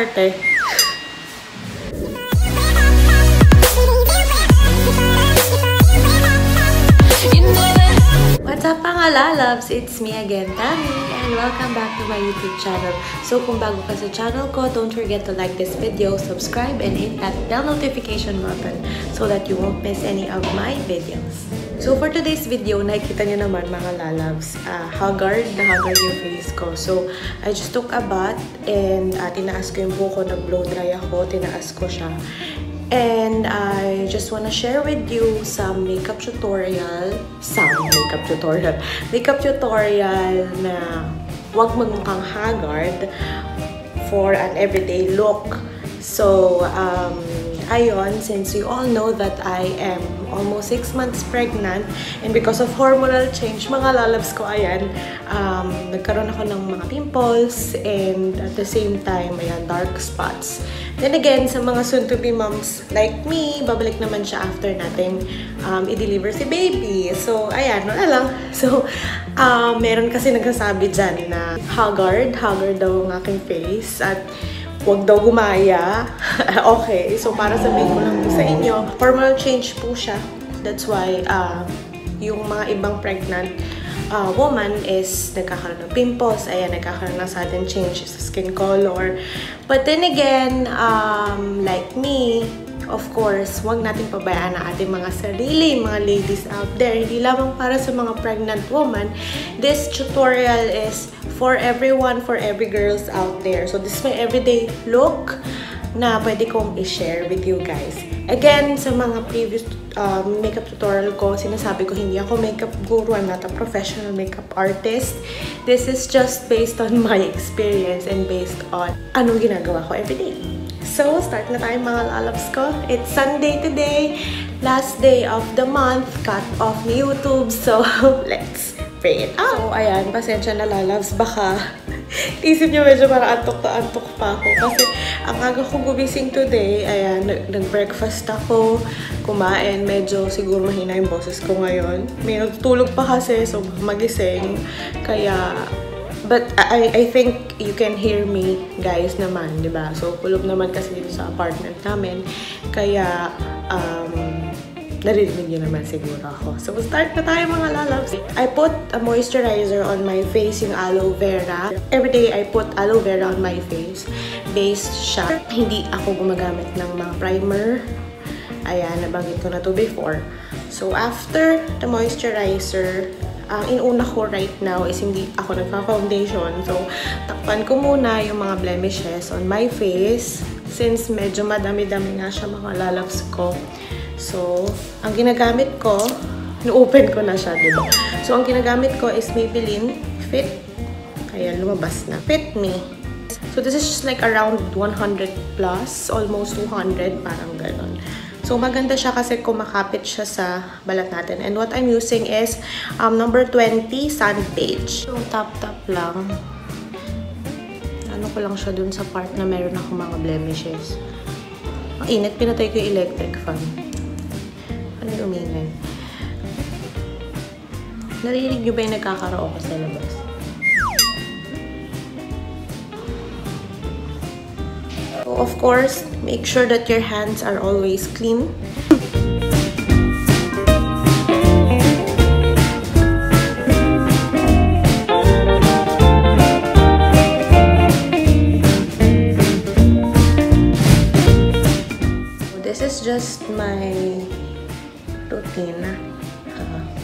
Arte. What's up mga lalabs? It's me again, Tami, and welcome back to my YouTube channel. So kung bago ka sa channel ko, don't forget to like this video, subscribe, and hit that bell notification button so that you won't miss any of my videos. So for today's video, nakikita niyo naman mga lalabs, uh, haggard na haggard yung face ko. So I just took a bath and uh, tinaas ko yung buko, nag-blow dry ako, tinaas ko siya. And I just wanna share with you some makeup tutorial, some makeup tutorial, makeup tutorial na wag magmukhang haggard for an everyday look. So, um, ayun, since you all know that I am almost 6 months pregnant and because of hormonal change, mga lalabs ko, ayan, um, nagkaroon ako ng mga pimples and at the same time, ayan, dark spots. Then again, sa mga soon-to-be moms like me, babalik naman siya after natin um, i-deliver si baby. So, ayan, wala lang. So, um, meron kasi nagsasabi dyan na haggard, haggard daw ang aking face at huwag daw gumaya. okay, so para sabihin ko lang sa inyo, hormonal change po siya. That's why uh, yung mga ibang pregnant uh, woman is nagkakaroon ng pimples, ayan, nagkakaroon ng sudden change sa skin color. But then again, um, like me, of course, wag natin pabayaan ang ating mga sarili, mga ladies out there. Hindi lamang para sa mga pregnant woman. This tutorial is for everyone, for every girls out there. So this is my everyday look na pwede kong i-share with you guys. Again, sa mga previous um, makeup tutorial ko, sinasabi ko hindi ako makeup guru. I'm not a professional makeup artist. This is just based on my experience and based on anong ginagawa ko everyday. So, start na tayo mga lalabs ko. It's Sunday today, last day of the month, cut off ni YouTube. So, let's pray it out. So, ayan, pasensya na lalabs. Baka isip nyo medyo parang antok na antok pa ako. Kasi ang aga ko gumising today, ayan, nag-breakfast ako, kumain, medyo siguro mahina yung boses ko ngayon. May nagtulog pa kasi, so magising. Kaya, But I, I think you can hear me, guys, naman, di ba? So, kulog naman kasi dito sa apartment namin. Kaya, um, naririnig niyo naman siguro ako. So, start na tayo mga lalabs. I put a moisturizer on my face, yung aloe vera. Every day, I put aloe vera on my face. Based siya. Hindi ako gumagamit ng mga primer. Ayan, nabanggit ko na to before. So, after the moisturizer, ang inuna ko right now is hindi ako nagpa-foundation. So, takpan ko muna yung mga blemishes on my face since medyo madami-dami nga siya mga lalabs ko. So, ang ginagamit ko, no-open ko na siya, di ba? So, ang ginagamit ko is Maybelline Fit. Ayan, lumabas na. Fit Me. So, this is just like around 100 plus, almost 200, parang ganon. So, maganda siya kasi kumakapit siya sa balat natin. And what I'm using is um, number 20 Sun Page. So, tap-tap lang. Ano ko lang siya dun sa part na meron ako mga blemishes. Ang init, pinatay ko yung electric fan. Narinig nyo ba yung nagkakaraoke sa labas? So, of course, make sure that your hands are always clean. So, this is just my routine.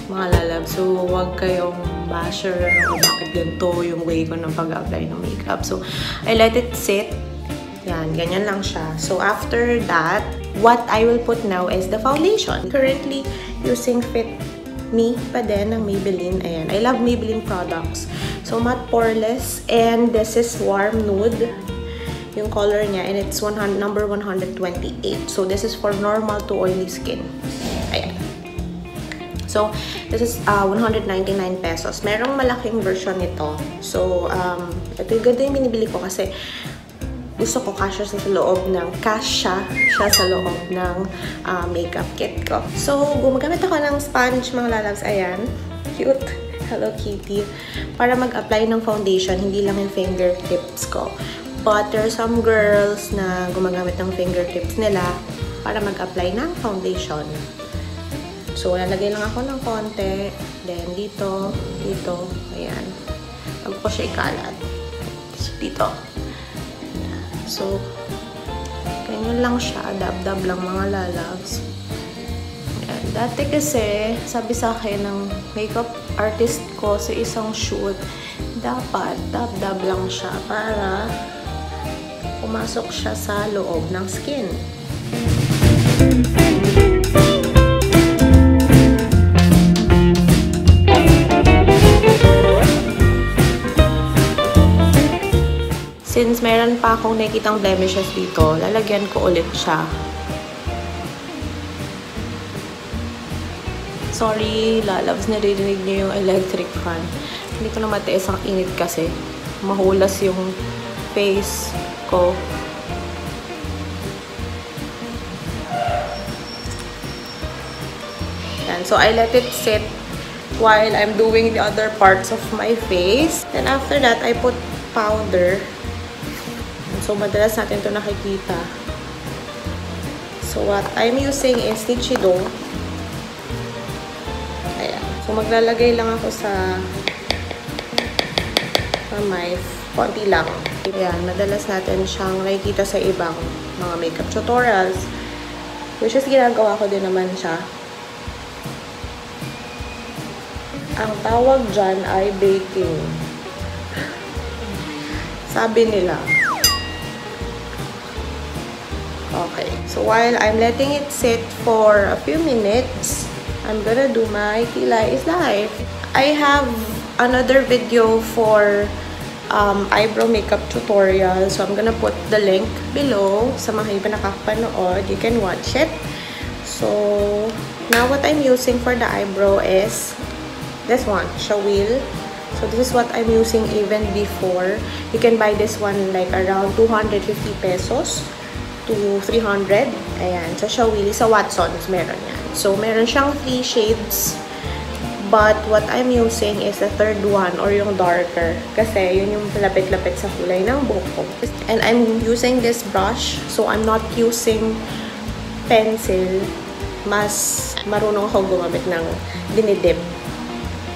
Mga lalab. So, wag kayong basher o bakit ganito yung way ko ng pag-apply ng makeup. So, I let it sit yan, ganyan lang siya. So, after that, what I will put now is the foundation. Currently, using Fit Me pa din ng Maybelline. Ayan, I love Maybelline products. So, matte poreless. And this is warm nude. Yung color niya. And it's 100, number 128. So, this is for normal to oily skin. So, this is uh, 199 pesos. Merong malaking version nito. So, um, ito yung ganda yung binibili ko kasi gusto ko kasya sa loob ng kasya siya sa loob ng uh, makeup kit ko. So, gumagamit ako ng sponge, mga lalabs. Ayan. Cute. Hello Kitty. Para mag-apply ng foundation, hindi lang yung fingertips ko. But there some girls na gumagamit ng fingertips nila para mag-apply ng foundation. So, lalagay lang ako ng konti. Then, dito, dito, ayan. Bago ko siya ikalat. Dito. Ayan. So, ganyan lang siya. Dab-dab lang mga lalabs. Ayan. Dati kasi, sabi sa akin ng makeup artist ko sa isang shoot, dapat dab-dab lang siya para pumasok siya sa loob ng skin. Since meron pa akong nakikitang blemishes dito, lalagyan ko ulit siya. Sorry, lalabs, naririnig niyo yung electric fan. Hindi ko na matiis ang init kasi. Mahulas yung face ko. Yan. So, I let it sit while I'm doing the other parts of my face. Then, after that, I put powder. So, madalas natin to nakikita. So, what I'm using is Nichido. Ayan. So, maglalagay lang ako sa kamay. Konti lang. Ayan. Madalas natin siyang nakikita sa ibang mga makeup tutorials. Which is, ginagawa ko din naman siya. Ang tawag dyan ay baking. Sabi nila. Okay. So, while I'm letting it sit for a few minutes, I'm gonna do my kilay is life. I have another video for um, eyebrow makeup tutorial. So, I'm gonna put the link below sa mga iba nakakapanood. You can watch it. So, now what I'm using for the eyebrow is this one, Shawil. So, this is what I'm using even before. You can buy this one like around 250 pesos to 300. Ayan. Sa Shawili, sa Watson's, meron yan. So, meron siyang 3 shades. But, what I'm using is the third one or yung darker. Kasi, yun yung lapit-lapit sa kulay ng buhok ko. And I'm using this brush. So, I'm not using pencil. Mas marunong ako gumamit ng dinidip.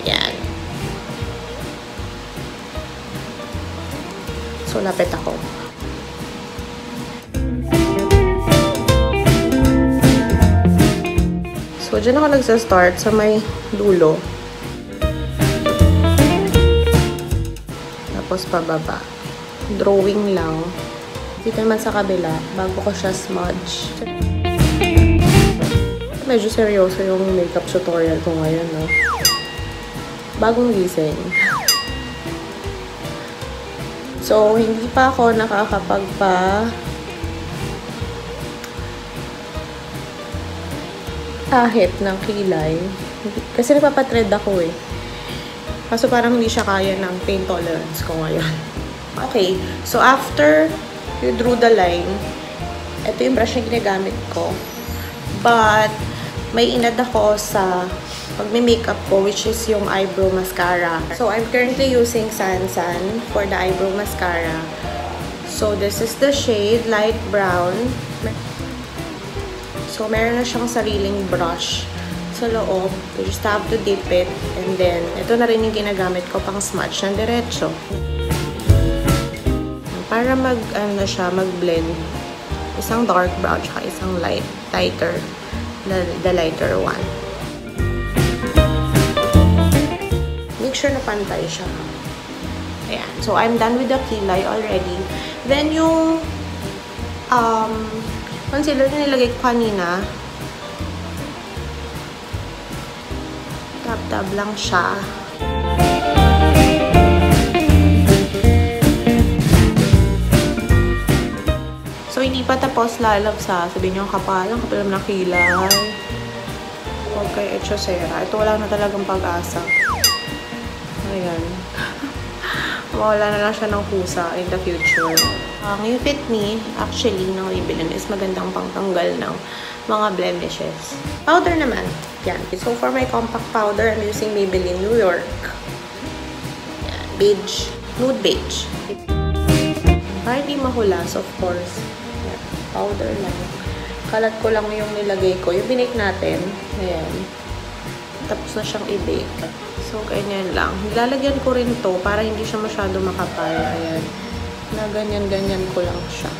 Yan. So, lapit ako. So, dyan ako nagsa-start sa may dulo. Tapos, pababa. Drawing lang. Dito naman sa kabila, bago ko siya smudge. Medyo seryoso yung makeup tutorial ko ngayon, no? Bagong gising. So, hindi pa ako nakakapagpa kahit ng kilay. Kasi nagpapatread ako eh. Kaso parang hindi siya kaya ng pain tolerance ko ngayon. Okay. So, after you drew the line, ito yung brush na ginagamit ko. But, may inad ako sa pagme-makeup ko, which is yung eyebrow mascara. So, I'm currently using Sansan for the eyebrow mascara. So, this is the shade light brown. So, meron na siyang sariling brush sa loob. You just have to dip it. And then, ito na rin yung ginagamit ko pang smudge ng diretso. Para mag, ano siya, mag-blend. Isang dark brown, tsaka isang light, lighter. The, the lighter one. Make sure na pantay siya. Ayan. So, I'm done with the kilay already. Then, yung um, concealer na nilagay ko kanina, tap-tap lang siya. So, hindi pa tapos lalabs ha. Sabihin nyo, kapal lang, kapal lang kilay. Okay, Echosera. Ito wala na talagang pag-asa. Ayan. Mawala na lang siya ng kusa in the future. Ang uh, Fit Me, actually, ng Maybelline is magandang pangtanggal ng mga blemishes. Powder naman. Yan. So, for my compact powder, I'm using Maybelline New York. Yan. Beige. Nude beige. Para hindi mahulas, of course. Ayan, powder lang. Kalat ko lang yung nilagay ko. Yung binake natin. Ayan. Tapos na siyang i-bake. So, ganyan lang. Nilalagyan ko rin to para hindi siya masyado makapal. Ayan. Na ganyan-ganyan ko lang siya.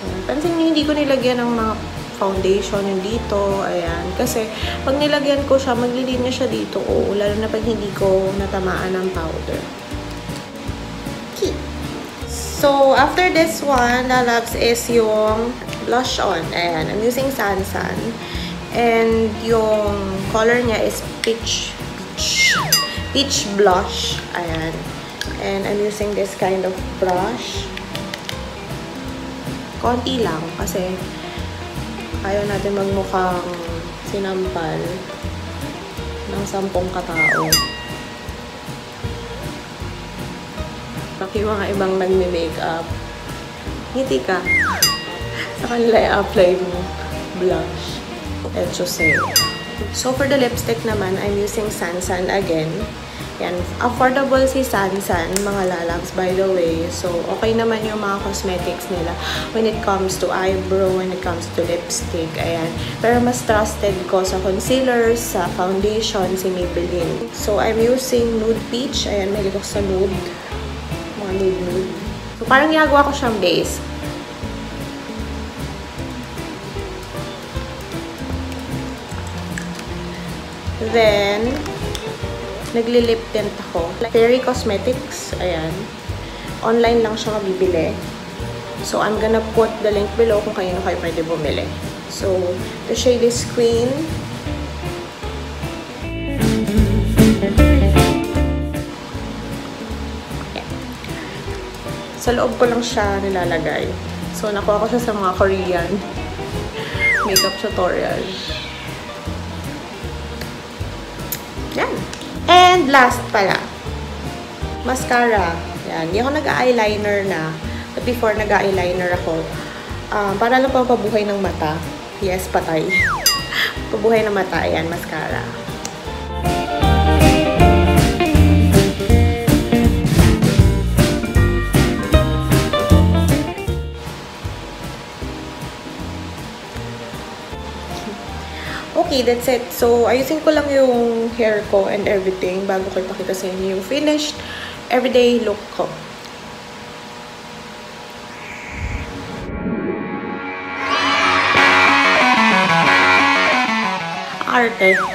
Ayan. Pansin niyo, hindi ko nilagyan ng mga foundation yung dito. Ayan. Kasi, pag nilagyan ko siya, maglilinya siya dito. O, lalo na pag hindi ko natamaan ng powder. Okay. So, after this one, lalabs is yung blush on. Ayan. I'm using Sansan. And yung color niya is peach, peach, peach blush. Ayan. And I'm using this kind of brush. Konti lang kasi ayaw natin magmukhang sinampal ng sampung katao. Paki mga ibang nagme-makeup, ngiti ka. Sa kanila i-apply mo blush. Say. So, for the lipstick naman, I'm using Sansan again. Yan. Affordable si Sansan, mga lalabs, by the way. So, okay naman yung mga cosmetics nila when it comes to eyebrow, when it comes to lipstick. Ayan. Pero mas trusted ko sa concealer, sa foundation, si Maybelline. So, I'm using Nude Peach. Ayan, may ko sa nude. Mga nude-nude. So, parang ginagawa ko siyang base. Then, nagli-lip tint ako. Fairy Cosmetics, ayan. Online lang siya mabibili. So, I'm gonna put the link below kung kayo kayo pwede bumili. So, the shade is Queen. Yeah. Sa loob ko lang siya nilalagay. So, nakuha ko siya sa mga Korean makeup tutorial. And last pala, mascara. Yan. Hindi ako nag-eyeliner na. Before nag-eyeliner ako, um, para lang pampabuhay ng mata. Yes, patay. pabuhay ng mata. Ayan, mascara. Okay, that's it. So, ayusin ko lang yung hair ko and everything bago ko ipakita sa inyo yung finished everyday look ko. Arte.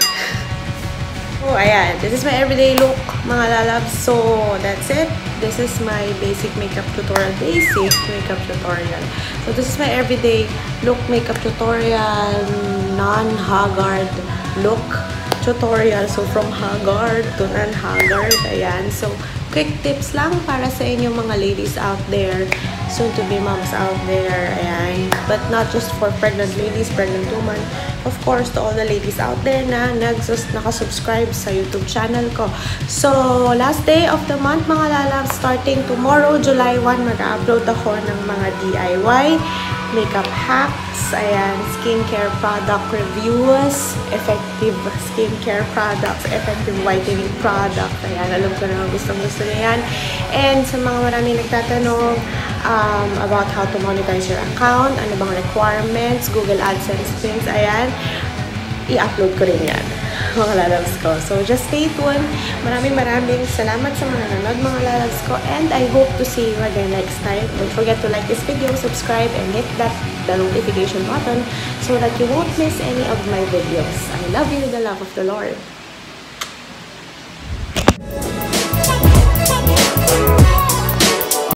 Oh, ayan. This is my everyday look, mga lalabs. So, that's it. This is my basic makeup tutorial. Basic makeup tutorial. So, this is my everyday look makeup tutorial. Non-haggard look tutorial. So, from haggard to non-haggard. Ayan. So, quick tips lang para sa inyo mga ladies out there. Soon to be moms out there. Ayan. But not just for pregnant ladies, pregnant women. Of course, to all the ladies out there na nagsus nakasubscribe sa YouTube channel ko. So, last day of the month mga lalabs, starting tomorrow, July 1, mag-upload ako ng mga DIY makeup hacks, ayan, skincare product reviews, effective skincare products, effective whitening product, ayan, alam ko na gustong gusto niya yan. And sa mga maraming nagtatanong um, about how to monetize your account, ano bang requirements, Google AdSense pins, ayan, i-upload ko rin yan mga lalabs ko. So, just stay tuned. Maraming maraming salamat sa mga nanonood mga lalabs ko and I hope to see you again next time. Don't forget to like this video, subscribe, and hit that the notification button so that you won't miss any of my videos. I love you the love of the Lord.